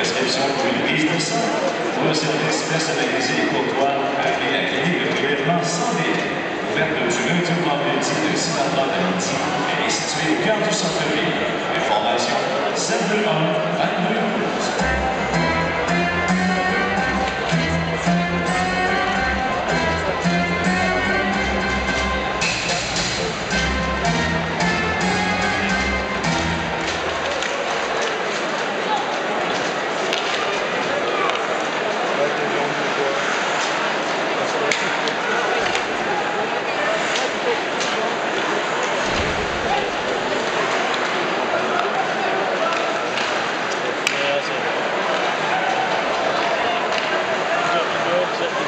prescription prohibée. Pour ça, pour un service personnalisé pour toi, appelez la clinique de prélèvement sans délai. Ouverte du lundi au vendredi de 6h30 à midi. Elle est située au cœur du centre-ville. Information 721 22 12.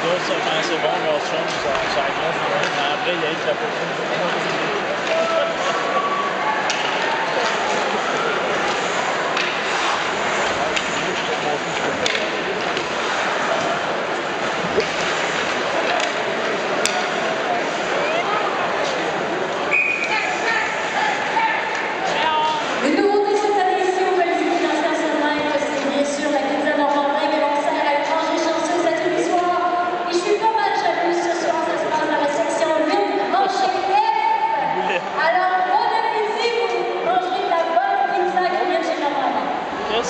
Sûrement assez bon, son, ça, ça agresse, mais après, il y a eu la Dans la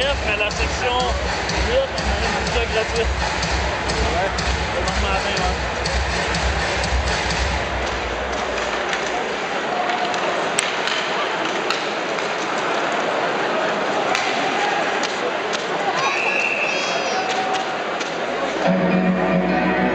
F, mais la section 8, on a une pizza gratuite. Ouais. Demain matin, ouais. Pratique.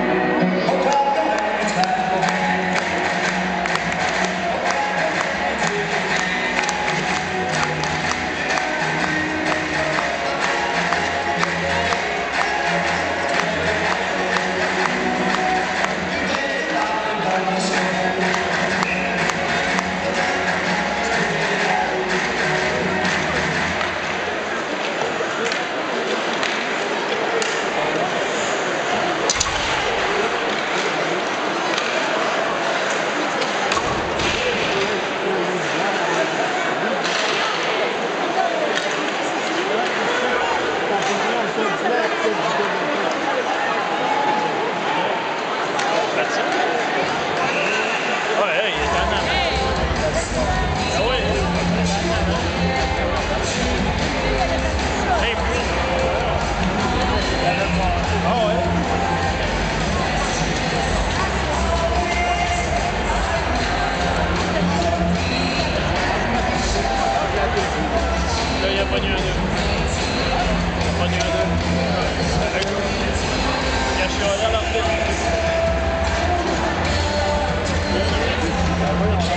Ah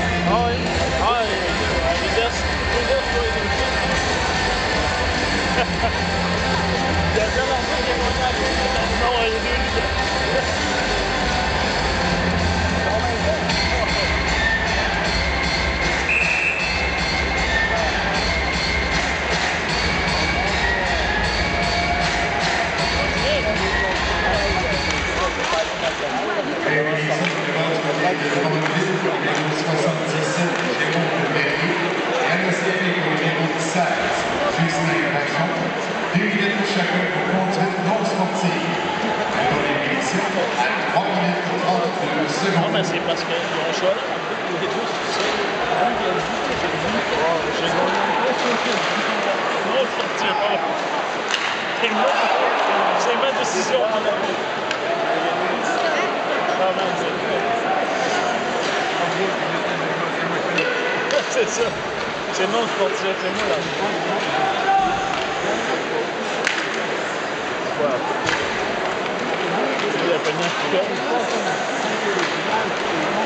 Non, secondes. mais c'est parce l'arbitre. Les deux, c'est ça. J'ai gagné. Non, je ne tiens pas. C'est moi. C'est ma décision. Ah, man, c'est- C'est ça. C'est non sportif, c'est moi là. Voilà. Il a pas mis un coup